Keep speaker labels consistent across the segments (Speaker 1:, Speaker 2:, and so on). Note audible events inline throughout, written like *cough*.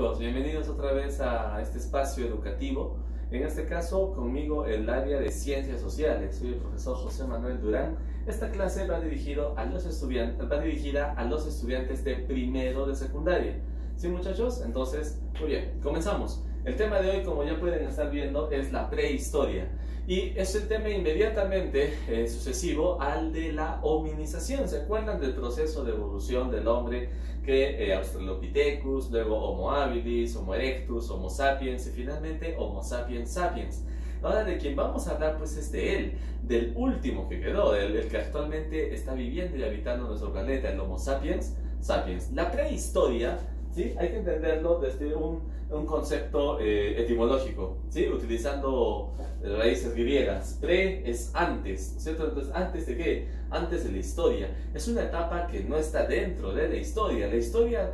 Speaker 1: chicos? Bienvenidos otra vez a este espacio educativo. En este caso, conmigo el área de ciencias sociales. Soy el profesor José Manuel Durán. Esta clase va, dirigido a los estudiantes, va dirigida a los estudiantes de primero de secundaria. ¿Sí, muchachos? Entonces, muy bien, comenzamos. El tema de hoy, como ya pueden estar viendo, es la prehistoria. Y es el tema inmediatamente eh, sucesivo al de la hominización. ¿Se acuerdan del proceso de evolución del hombre que eh, Australopithecus, luego Homo habilis, Homo erectus, Homo sapiens y finalmente Homo sapiens sapiens? Ahora de quien vamos a hablar pues es de él, del último que quedó, el, el que actualmente está viviendo y habitando nuestro planeta, el Homo sapiens sapiens. La prehistoria ¿sí? Hay que entenderlo desde un, un concepto eh, etimológico, ¿sí? Utilizando raíces griegas. Pre es antes, ¿cierto? Entonces, ¿antes de qué? Antes de la historia. Es una etapa que no está dentro de la historia. La historia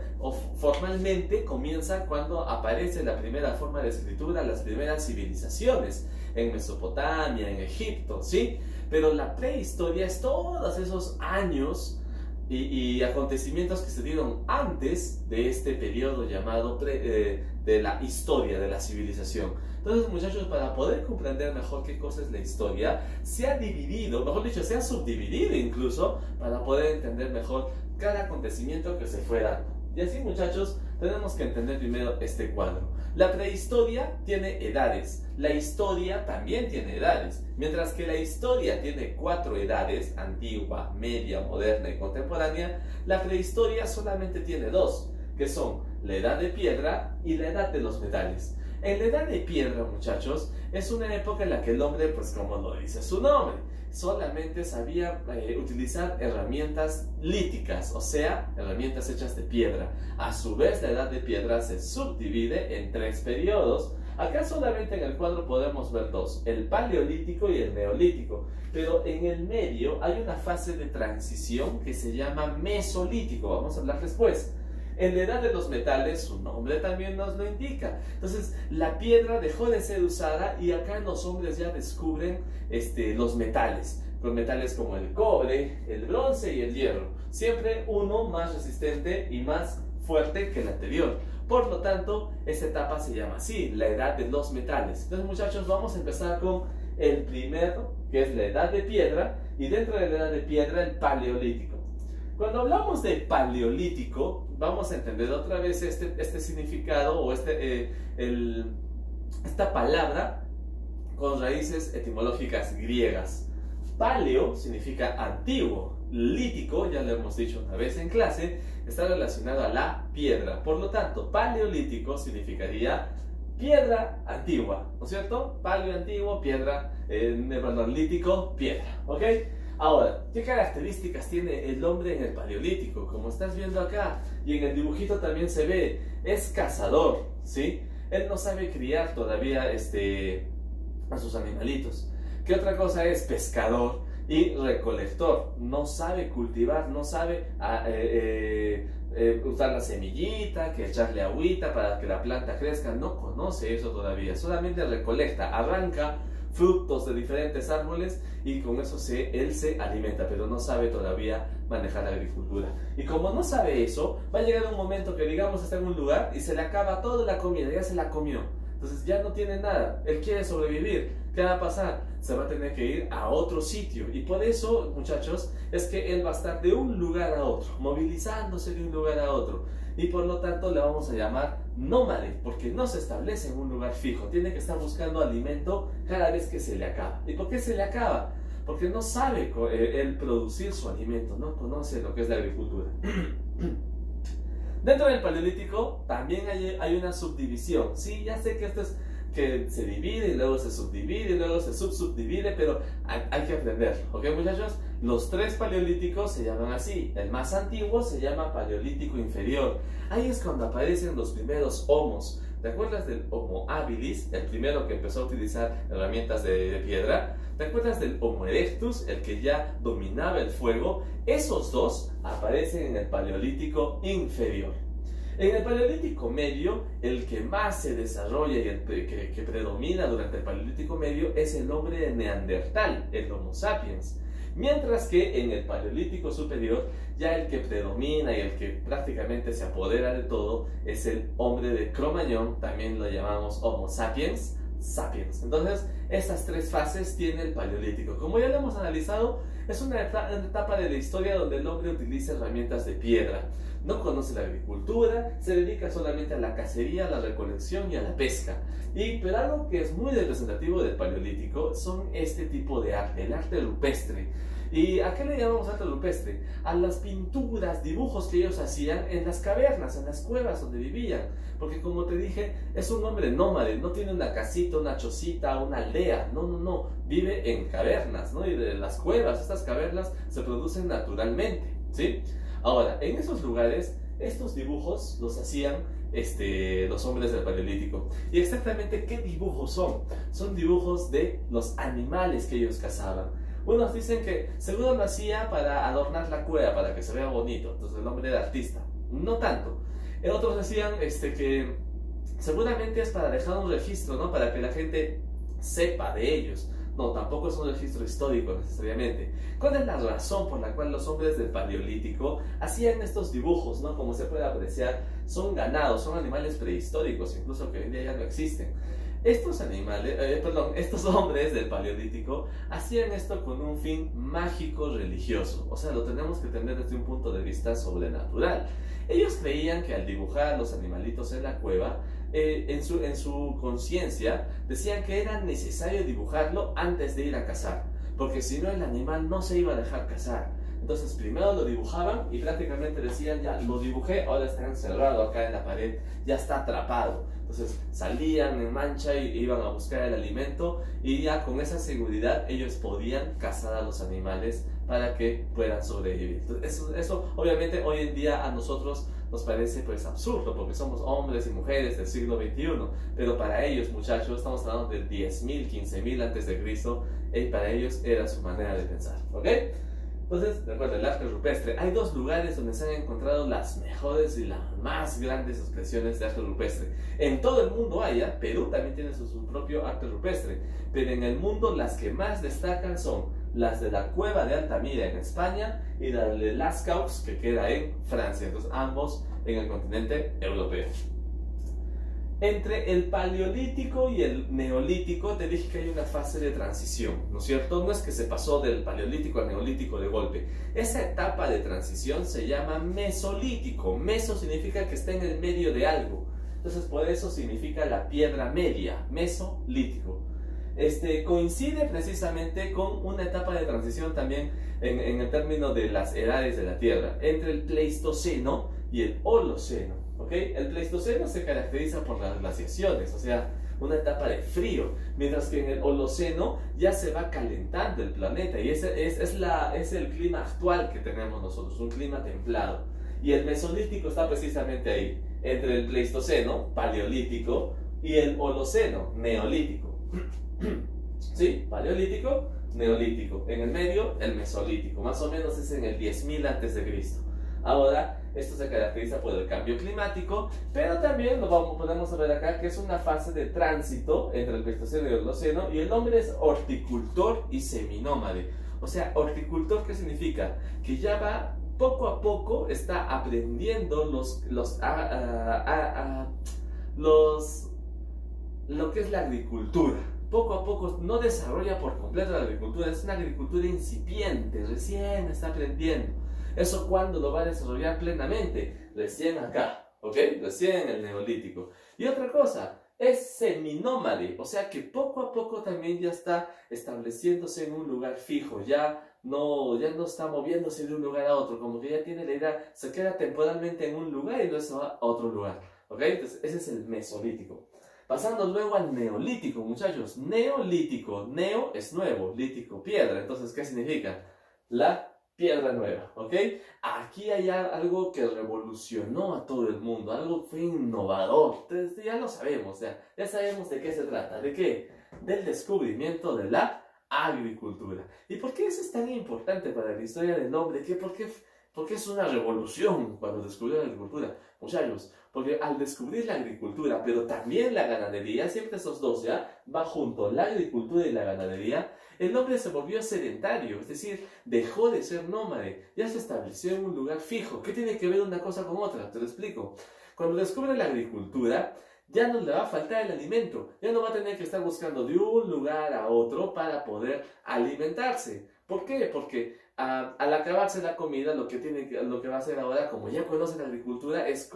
Speaker 1: formalmente comienza cuando aparece la primera forma de escritura, las primeras civilizaciones en Mesopotamia, en Egipto, ¿sí? Pero la prehistoria es todos esos años y, acontecimientos que se dieron antes de este periodo llamado eh, de la historia de la civilización. Entonces, muchachos, para poder comprender mejor qué cosa es la historia, se ha dividido, mejor dicho, se ha subdividido incluso para poder entender mejor cada acontecimiento que se fue dando. Y así, muchachos, tenemos que entender primero este cuadro. La prehistoria tiene edades, la historia también tiene edades. Mientras que la historia tiene cuatro edades, antigua, media, moderna y contemporánea, la prehistoria solamente tiene dos, que son la edad de piedra y la edad de los metales. En la edad de piedra, muchachos, es una época en la que el hombre, pues como lo dice su nombre, solamente sabía eh, utilizar herramientas líticas, o sea, herramientas hechas de piedra. A su vez, la edad de piedra se subdivide en tres periodos. Acá solamente en el cuadro podemos ver dos, el paleolítico y el neolítico, pero en el medio hay una fase de transición que se llama mesolítico, vamos a hablar después. En la edad de los metales, su nombre también nos lo indica. Entonces, la piedra dejó de ser usada y acá los hombres ya descubren este, los metales. Los metales como el cobre, el bronce y el hierro. Siempre uno más resistente y más fuerte que el anterior. Por lo tanto, esta etapa se llama así, la edad de los metales. Entonces, muchachos, vamos a empezar con el primero, que es la edad de piedra, y dentro de la edad de piedra, el paleolítico. Cuando hablamos de paleolítico, vamos a entender otra vez este, este significado o este, eh, el, esta palabra con raíces etimológicas griegas. Paleo significa antiguo, lítico, ya lo hemos dicho una vez en clase, está relacionado a la piedra. Por lo tanto, paleolítico significaría piedra antigua, ¿no es cierto? Paleo antiguo, piedra, eh, perdón, lítico, piedra, ¿ok? Ahora, ¿qué características tiene el hombre en el paleolítico? Como estás viendo acá, y en el dibujito también se ve, es cazador, ¿sí? Él no sabe criar todavía este, a sus animalitos. ¿Qué otra cosa es? Pescador y recolector. No sabe cultivar, no sabe ah, eh, eh, eh, usar la semillita, que echarle agüita para que la planta crezca. No conoce eso todavía. Solamente recolecta, arranca frutos de diferentes árboles y con eso se, él se alimenta, pero no sabe todavía manejar la agricultura. Y como no sabe eso, va a llegar un momento que digamos está en un lugar y se le acaba toda la comida, ya se la comió. Entonces ya no tiene nada, él quiere sobrevivir. ¿Qué va a pasar? Se va a tener que ir a otro sitio. Y por eso, muchachos, es que él va a estar de un lugar a otro, movilizándose de un lugar a otro. Y por lo tanto le vamos a llamar nómade, porque no se establece en un lugar fijo, tiene que estar buscando alimento cada vez que se le acaba. ¿Y por qué se le acaba? Porque no sabe eh, el producir su alimento, no conoce lo que es la agricultura. *clears throat* Dentro del paleolítico también hay, hay, una subdivisión. Sí, ya sé que esto es que se divide y luego se subdivide y luego se subsubdivide, pero hay, hay que aprender, ¿ok muchachos? Los tres paleolíticos se llaman así. El más antiguo se llama paleolítico inferior. Ahí es cuando aparecen los primeros homos. ¿Te acuerdas del Homo habilis, el primero que empezó a utilizar herramientas de, piedra? ¿Te acuerdas del Homo erectus, el que ya dominaba el fuego? Esos dos aparecen en el Paleolítico inferior. En el Paleolítico medio, el que más se desarrolla y el que, predomina durante el Paleolítico medio es el hombre de Neandertal, el Homo sapiens. Mientras que en el Paleolítico Superior, ya el que predomina y el que prácticamente se apodera de todo es el hombre de Cromañón, también lo llamamos Homo sapiens, sapiens. Entonces, estas tres fases tiene el Paleolítico. Como ya lo hemos analizado, es una etapa de la historia donde el hombre utiliza herramientas de piedra. No conoce la agricultura, se dedica solamente a la cacería, a la recolección y a la pesca. Y, pero algo que es muy representativo del Paleolítico son este tipo de arte, el arte rupestre. ¿Y a qué le llamamos arte rupestre? A las pinturas, dibujos que ellos hacían en las cavernas, en las cuevas donde vivían. Porque como te dije, es un hombre nómade, no tiene una casita, una chocita, una aldea. No, no, no. Vive en cavernas, ¿no? Y de las cuevas, estas cavernas se producen naturalmente, ¿sí? Ahora, en esos lugares, estos dibujos los hacían este, los hombres del Paleolítico. ¿Y exactamente qué dibujos son? Son dibujos de los animales que ellos cazaban. Unos dicen que seguro lo hacía para adornar la cueva, para que se vea bonito. Entonces el hombre era artista. No tanto. Otros decían este, que seguramente es para dejar un registro, ¿no? Para que la gente sepa de ellos. No, tampoco es un registro histórico necesariamente. ¿Cuál es la razón por la cual los hombres del Paleolítico hacían estos dibujos, ¿no? Como se puede apreciar, son ganados, son animales prehistóricos, incluso que hoy en día ya no existen. Estos animales, eh, perdón, estos hombres del Paleolítico hacían esto con un fin mágico religioso, o sea, lo tenemos que tener desde un punto de vista sobrenatural. Ellos creían que al dibujar los animalitos en la cueva, eh, en su, en su conciencia, decían que era necesario dibujarlo antes de ir a cazar, porque si no el animal no se iba a dejar cazar. Entonces primero lo dibujaban y prácticamente decían, ya lo dibujé, ahora está encerrado acá en la pared, ya está atrapado. Entonces salían en mancha y iban a buscar el alimento y ya con esa seguridad ellos podían cazar a los animales para que puedan sobrevivir. eso, eso obviamente hoy en día a nosotros nos parece pues absurdo porque somos hombres y mujeres del siglo XXI, pero para ellos muchachos, estamos hablando de 10.000, 15.000 antes de Cristo, y para ellos era su manera de pensar, ¿ok? Entonces, recuerda, el arte rupestre. Hay dos lugares donde se han encontrado las mejores y las más grandes expresiones de arte rupestre. En todo el mundo hay, ¿eh? Perú también tiene su, propio arte rupestre, pero en el mundo las que más destacan son las de la cueva de Altamira en España y la de Lascaux que queda en Francia. Entonces, ambos en el continente europeo. Entre el paleolítico y el neolítico te dije que hay una fase de transición, ¿no es cierto? No es que se pasó del paleolítico al neolítico de golpe. Esa etapa de transición se llama mesolítico. Meso significa que está en el medio de algo. Entonces por eso significa la piedra media, mesolítico. Este, coincide precisamente con una etapa de transición también en, en el término de las edades de la Tierra, entre el Pleistoceno y el Holoceno. El Pleistoceno se caracteriza por las glaciaciones, o sea, una etapa de frío, mientras que en el Holoceno ya se va calentando el planeta y ese es, es, la, es el clima actual que tenemos nosotros, un clima templado. Y el Mesolítico está precisamente ahí, entre el Pleistoceno, Paleolítico, y el Holoceno, Neolítico. *clears throat* ¿Sí? Paleolítico, Neolítico. En el medio, el Mesolítico. Más o menos es en el 10.000 a.C. Ahora, esto se caracteriza por el cambio climático, pero también lo podemos ver acá que es una fase de tránsito entre el Pleistoceno y el Holoceno y el hombre es horticultor y seminómade. O sea, horticultor, ¿qué significa? Que ya va poco a poco, está aprendiendo los, los, los, lo que es la agricultura. Poco a poco no desarrolla por completo la agricultura, es una agricultura incipiente, recién está aprendiendo. ¿Eso cuándo lo va a desarrollar plenamente? Recién acá, ¿ok? Recién en el neolítico. Y otra cosa, es seminómade, o sea que poco a poco también ya está estableciéndose en un lugar fijo, ya no, ya no está moviéndose de un lugar a otro, como que ya tiene la idea, se queda temporalmente en un lugar y luego se va a otro lugar, ¿ok? Entonces ese es el mesolítico. Pasando luego al neolítico, muchachos, neolítico, neo es nuevo, lítico, piedra, entonces ¿qué significa? La piedra nueva, ¿ok? Aquí hay algo que revolucionó a todo el mundo, algo fue innovador, entonces ya lo sabemos, ya, ya sabemos de qué se trata, ¿de qué? Del descubrimiento de la agricultura. ¿Y por qué eso es tan importante para la historia del hombre? ¿Qué, por, qué, ¿Por qué es una revolución cuando descubrió la agricultura? Muchachos, porque al descubrir la agricultura, pero también la ganadería, siempre esos dos, ¿ya? Va junto, la agricultura y la ganadería, el hombre se volvió sedentario, es decir, dejó de ser nómade, ya se estableció en un lugar fijo. ¿Qué tiene que ver una cosa con otra? Te lo explico. Cuando descubre la agricultura, ya no le va a faltar el alimento, ya no va a tener que estar buscando de un lugar a otro para poder alimentarse. ¿Por qué? Porque al acabarse la comida, lo que, tiene, lo que va a hacer ahora, como ya conoce la agricultura, es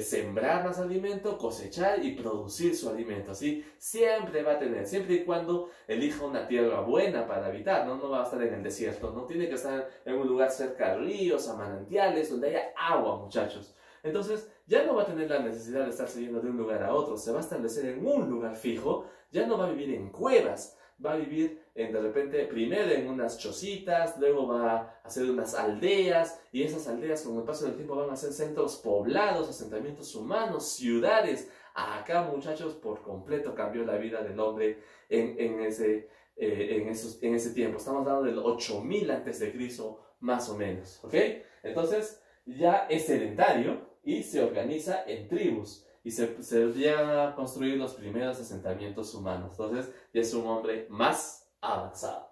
Speaker 1: sembrar más alimento, cosechar y producir su alimento. ¿sí? Siempre va a tener, siempre y cuando elija una tierra buena para habitar, ¿no? no va a estar en el desierto, no tiene que estar en un lugar cerca de ríos, a manantiales, donde haya agua, muchachos. Entonces, ya no va a tener la necesidad de estar yendo de un lugar a otro, se va a establecer en un lugar fijo, ya no va a vivir en cuevas, va a vivir en, de repente primero en unas chocitas, luego va a hacer unas aldeas y esas aldeas con el paso del tiempo van a ser centros poblados, asentamientos humanos, ciudades. Acá muchachos por completo cambió la vida del hombre en, ese, eh, en, esos, en ese tiempo. Estamos hablando del 8000 antes de Cristo más o menos. ¿Ok? Entonces ya es sedentario y se organiza en tribus y se, se llegan a construir los primeros asentamientos humanos. Entonces ya es un hombre más avanzado.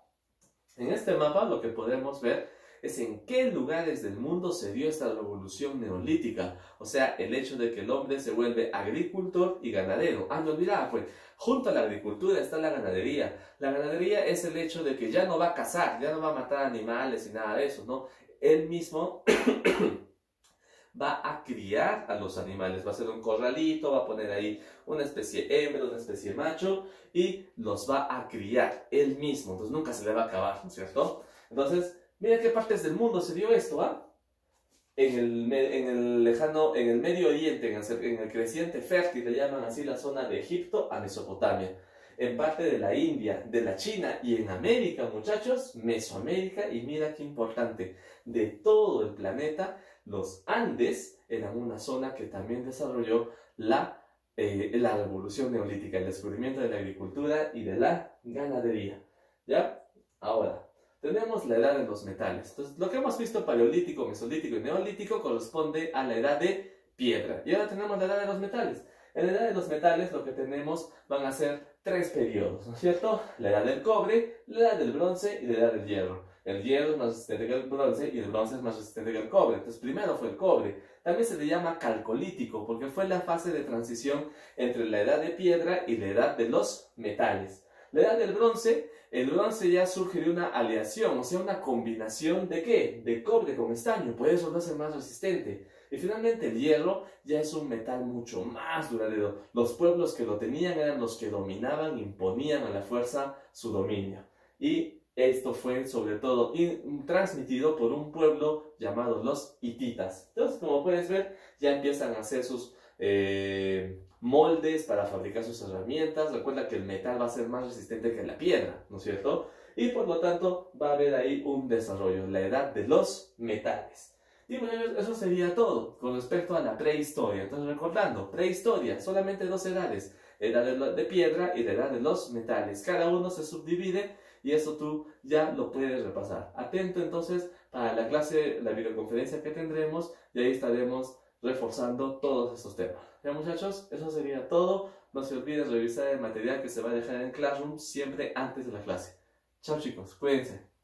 Speaker 1: En este mapa lo que podemos ver es en qué lugares del mundo se dio esta revolución neolítica, o sea, el hecho de que el hombre se vuelve agricultor y ganadero. Ah, no olvidaba, pues, junto a la agricultura está la ganadería. La ganadería es el hecho de que ya no va a cazar, ya no va a matar animales y nada de eso, ¿no? Él mismo *clears throat* va a criar a los animales, va a hacer un corralito, va a poner ahí una especie hembra, una especie macho y los va a criar él mismo, entonces nunca se le va a acabar, ¿no es cierto? Entonces, mira qué partes del mundo se dio esto, ¿ah? En el, en el lejano, en el Medio Oriente, en el, en el creciente fértil, le llaman así la zona de Egipto a Mesopotamia en parte de la India, de la China y en América, muchachos, Mesoamérica, y mira qué importante, de todo el planeta los Andes eran una zona que también desarrolló la, eh, la revolución neolítica, el descubrimiento de la agricultura y de la ganadería. ¿Ya? Ahora, tenemos la edad de los metales. Entonces, lo que hemos visto paleolítico, mesolítico y neolítico corresponde a la edad de piedra. Y ahora tenemos la edad de los metales. En la edad de los metales lo que tenemos van a ser tres periodos, ¿no es cierto? La edad del cobre, la edad del bronce y la edad del hierro. El hierro es más resistente que el bronce y el bronce es más resistente que el cobre. Entonces, primero fue el cobre. También se le llama calcolítico porque fue la fase de transición entre la edad de piedra y la edad de los metales. La edad del bronce, el bronce ya surge de una aleación, o sea, una combinación de qué? De cobre con estaño, por eso a ser más resistente. Y finalmente el hierro ya es un metal mucho más duradero. Los pueblos que lo tenían eran los que dominaban, imponían a la fuerza su dominio. Y esto fue sobre todo transmitido por un pueblo llamado los hititas. Entonces, como puedes ver, ya empiezan a hacer sus eh, moldes para fabricar sus herramientas. Recuerda que el metal va a ser más resistente que la piedra, ¿no es cierto? Y por lo tanto va a haber ahí un desarrollo, la edad de los metales. Y bueno, eso sería todo con respecto a la prehistoria. Entonces, recordando, prehistoria, solamente dos edades, edad de piedra y la edad de los metales. Cada uno se subdivide y eso tú ya lo puedes repasar. Atento entonces para la clase, la videoconferencia que tendremos y ahí estaremos reforzando todos estos temas. Ya muchachos, eso sería todo. No se olviden revisar el material que se va a dejar en Classroom siempre antes de la clase. Chao chicos, cuídense.